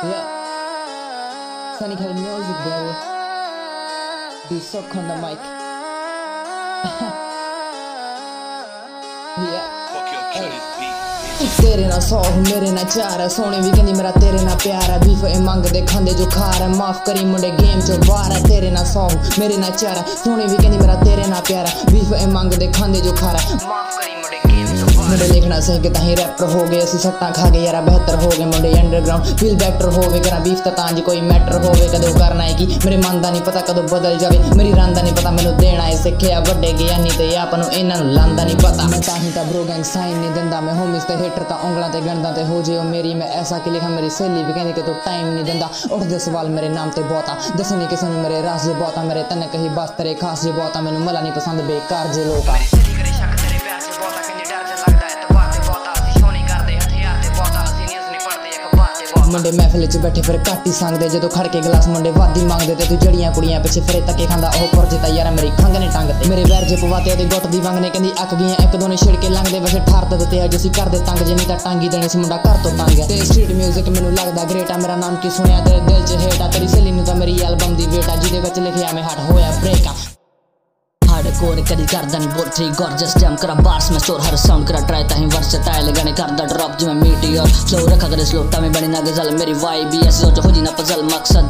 Yeah. Sunny Color Music, baby. Be so on the mic. yeah. Fuck your cut his beat. ਤੇਰੇ ਨਾਲ ਸੌ ਮੇਰੇ ਨਾਲ ਚਾਰ ਹੈ ਸੋਹਣੀ ਵੀ ਕਹਿੰਦੀ ਮੇਰਾ ਤੇਰੇ ਨਾਲ ਪਿਆਰ ਹੈ ਬੀਫ ਇਹ ਮੰਗਦੇ ਖਾਂਦੇ ਜੋ ਖਾਰ ਹੈ ਮਾਫ ਕਰੀ ਮੁੰਡੇ ਗੇਮ ਚੋਂ ਬਾਹਰ ਹੈ ਤੇਰੇ ਨਾਲ ਸੌ ਮੇਰੇ ਨਾਲ ਚਾਰ ਹੈ ਸੋਹਣੀ ਵੀ ਕਹਿੰਦੀ ਮੇਰਾ ਤੇਰੇ ਨਾਲ ਪਿਆਰ ਹੈ ਬੀਫ ਇਹ ਮੰਗਦੇ ਖਾਂਦੇ ਜੋ ਖਾਰ ਹੈ ਮਾਫ ਕਰੀ ਮੁੰਡੇ ਲਿਖਣਾ ਸਿੱਖ ਕੇ ਤਾਂ ਹੀ ਰੈਪਰ ਹੋ ਗਏ, ਅਸੀਂ ਸੱਟਾਂ ਖਾ ਕੇ ਯਾਰਾ ਬਿਹਤਰ ਹੋ ਗਏ ਮੁੰਡੇ ਅੰਡਰਗਰਾਉਂਡ ਫੀਲ ਬੈਟਰ ਹੋਵੇ, ਕਰਾਂ ਬੀਫ ਤਾਂ ਤਾਂ ਜੀ ਕੋਈ ਮੈਟਰ ਹੋਵੇ, ਕਦੋਂ ਕਰਨਾ ਹੈ ਕੀ? ਮੇਰੇ ਮਨ ਦਾ ਨਹੀਂ ਪਤਾ ਕਦੋਂ ਬਦਲ ਜਾਵੇ, ਮੇਰੀ ਰਾਂ ਦਾ ਨਹੀਂ ਪਤਾ ਮੈਨੂੰ ਦੇਣਾ ਹੈ ਸਿੱਖਿਆ ਵੱਡੇ ਗਿਆਨੀ ਤੇ ਆਪ ਨੂੰ ਇਹਨਾਂ ਨੂੰ ਲਾਂਦਾ ਨਹੀਂ ਪਤਾ। ਮੈਂ ਤਾਂ ਹੀ ਤਾਂ ਬ్రో ਗੈਂਗ ਸਾਈਨ ਨਹੀਂ ਦਿੰਦਾ, ਮੈਂ ਹੋਮਿਸ ਤੇ ਹੇਟਰ ਤਾਂ ਉਂਗਲਾਂ ਤੇ ਗੰਦਾਂ ਤੇ ਹੋ ਜਿਓ ਮੇਰੀ, ਮੈਂ ਐਸਾ ਕਿ ਲਿਖਾਂ, ਮੇਰੀ ਸਹੇਲੀ ਵੀ ਕਹਿੰਦੀ ਕਿ ਤੂੰ ਟਾਈਮ ਨਹੀਂ ਦਿੰਦਾ। ਉੱਠਦੇ ਸਵਾਲ ਮੇਰੇ ਨਾਮ ਤੇ ਬਹੁਤਾ ਦੱਸਣੀ ਕਿਸੇ ਨੂੰ ਮੇਰੇ ਰਾਸ ਜੇ ਬਹੁਤਾ, ਮੇਰੇ ਤਨ ਕਹੀ ਬਸ ਤੇਰੇ ਖਾਸ ਜੇ ਬਹੁਤਾ, ਮੈਨੂੰ ਮਲਾ ਨਹੀਂ ਪਸੰਦ, ਬੇਕਾਰ ਜੇ ਲੋਕ ਮੁੰਡੇ ਮਹਿਫਿਲ 'ਚ ਬੈਠੇ ਫਿਰ ਘੱਟ ਹੀ ਸੰਗਦੇ, ਜਦੋਂ ਖੜ ਕੇ ਗਲਾਸ ਮੁੰਡੇ ਵਾਦੀ ਮੰਗਦੇ ਤੇ ਤੂੰ ਜੜੀਆਂ ਕੁੜੀਆਂ ਪਿੱਛੇ ਫਿਰੇ ਤੱਕੇ ਖਾਂਦਾ, ਉਹ ਪੁਰ ਜਿੱਤਾ ਯਾਰ ਮੇਰੀ ਖੰਗ ਨੇ ਟੰਗ ਤੇ। ਮੇਰੇ ਵੈਰ ਜੇ ਪਵਾਤੇ ਉਹਦੇ ਗੁੱਟ ਦੀ ਵੰਗ ਨੇ, ਕਹਿੰਦੀ ਅੱਕ ਗਈਆਂ ਇੱਕ ਦੋ ਨੇ ਛਿੜ ਕੇ ਲੰਘਦੇ, ਵੈਸੇ ਠਾਰ ਤੇ ਦਿੱਤੇ ਅੱਜ ਅਸੀਂ ਕਰਦੇ ਤੰਗ, ਜੇ ਨਹੀਂ ਤਾਂ ਟਾਂਗੀ ਦੇਣੇ ਸੀ ਮੁੰਡਾ ਘਰ ਤੋਂ ਤੰਗ ਹੈ ਤੇ ਸਟਰੀਟ 뮤직 ਮੈਨੂੰ ਲੱਗਦਾ ਗ੍ਰੇਟ ਆ, ਮੇਰਾ ਨਾਮ ਕੀ ਸੁਣਿਆ ਤੇਰੇ ਦਿਲ 'ਚ ਹੇਟ ਆ, ਤੇਰੀ ਸਹੇਲੀ ਨੂੰ ਤਾਂ ਮੇਰੀ ਐਲਬਮ ਦੀ ਵੇਟ ਆ, ਜਿਹਦੇ ਵਿੱਚ ਲਿਖਿਆ ਮੈਂ ਹਟ ਹੋਇਆ ਬ੍ਰੇਕ ਆ। ਹਾਰਡਕੋਰ ਕਦੀ ਕਰਦਾ ਨਹੀਂ ਬੋਲ ਥਰੀ ਗੋਰਜਸ ਜਮ ਕਰਾ ਬਾਰਸ ਮੈਂ ਸਟੋਰ ਹਰ ਸਾਊਂਡ ਕਰਾ ਟਰਾਈ ਤਾਂ ਹੀ ਵਰਸਟਾਈਲ ਗਾਣੇ ਕਰਦਾ ਡ੍ਰੌਪ ਜਿਵੇਂ ਮੀਟੀਅਰ ਫਲੋ ਰੱਖਾ ਕਰੇ ਸਲੋ ਤਾਂ ਮੈਂ ਬਣੀ ਨਾ ਗਜ਼ਲ, ਮੇਰੀ ਵਾਈਬ ਹੀ ਸੋਚ ਹੋ ਜੀ ਨਾ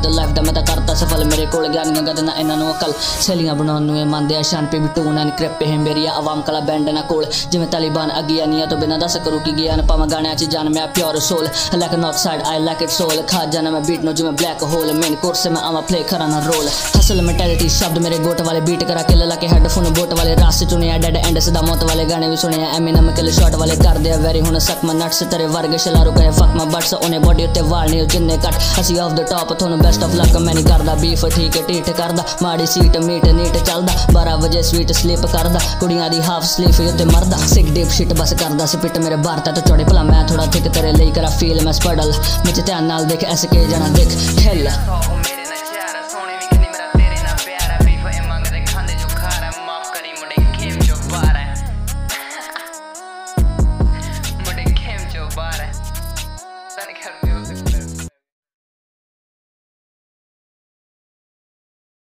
ਲਾਈਫ ਦਾ ਮੈਂ ਤਾਂ ਕਰਤਾ ਸਫਲ। ਮੇਰੇ ਕੋਲ ਗਿਆਨੀਆਂ ਗਦ ਇਹਨਾਂ ਨੂੰ ਅਕਲ। ਸੇਲੀਆਂ ਬਣਾਉਣ ਨੂੰ ਇਹ ਮੰਨਦੇ ਆ ਸ਼ਾਨ ਪੇ ਵੀ ਟੂਨ ਐਨ ਹੈ ਮੇਰੀ ਆਵਾਮ ਕਲਾ ਬੈਂਡ ਨਾ ਕੋਲ। ਜਿਵੇਂ ਤਾਲਿਬਾਨ ਅਗਿਆਨੀਆਂ ਤੋਂ ਬਿਨਾਂ ਦੱਸ ਕਰੂ ਕੀ ਗਿਆਨ। ਪਾਵਾਂ ਗਾਣਿਆਂ 'ਚ ਜਾਨ ਮੈਂ pure soul like north side I like it soul ਖਾ ਜਾਣਾ ਮੈਂ ਬੀਟ ਨੂੰ ਜਿਵੇਂ ਬਲੈਕ ਹੋਲ ਮੇਨ ਕੋਰਸ ਮੈਂ ਆਵਾਂ ਪਲੇ ਕਰਾਂ ਰੋਲ ਹਸਲ ਮੈਂਟੈਲਿਟੀ ਸ਼ਬਦ ਮੇਰੇ ਗੋਟ ਵਾਲੇ ਬੀਟ ਕਰਾ ਕੇ ਲਾ ਕੇ ਹੈੱਡਫੋਨ ਬੋਟ ਵਾਲੇ ਰਾਸ ਚੁਣਿਆ ਡੈਡ ਐਂਡ ਸਦਾ ਮੌਤ ਵਾਲੇ ਗਾਣੇ ਵੀ ਸੁਣਿਆ। ਐਮਿਨਮ ਕਿਲ ਸ਼ਾਟ ਵਾਲੇ ਕਰਦੇ ਆ ਵੈਰੀ ਹੁਣ ਸਕ ਨਟਸ ਤੇਰੇ ਵਰਗੇ ਸ਼ਲਾਰੂ ਕਹੇ ਫੱਕ ਮੈਂ ਬਟਸ ਉਹਨੇ ਬੋਡੀ ਉੱਤੇ ਵਾਲ ਨਹੀਂ ਜਿੰਨੇ ਕੱਟ ਅਸੀਂ ਆਫ ਦ ਟਾਪ ਤੁਹਾਨੂੰ ਬੈਸਟ ਬੈਸਟ ਆਫ ਲੱਕ ਮੈਂ ਨਹੀਂ ਕਰਦਾ ਬੀਫ ਠੀਕ ਢੀਠ ਕਰਦਾ। ਮਾੜੀ ਸੀਟ ਮੀਟ, ਨੀਟ ਚੱਲਦਾ। 12 ਵਜੇ ਸਵੀਟ ਸਲੀਪ ਕਰਦਾ। ਕੁੜੀਆਂ ਦੀ ਹਾਫ ਸਲੀਫ ਉੱਤੇ ਮਰਦਾ। ਸਿਕ ਡਿਪ ਸ਼ਿਟ ਬਸ ਕਰਦਾ। ਸਪਿਟ ਮੇਰੇ ਭਾਰਤਾ ਤੋਂ ਚੋੜੇ ਭਲਾ, ਮੈਂ ਥੋੜਾ ਥਿਕ ਤੇਰੇ ਲਈ ਕਰਾ। ਫੀਲ ਮੈਂ ਸਪੜਲ ਵਿੱਚ ਧਿਆਨ ਨਾਲ ਦੇਖ ਐਸਕੇ ਜਾਣਾ, ਦੇਖ ਖੇਲ Sonic Heavy.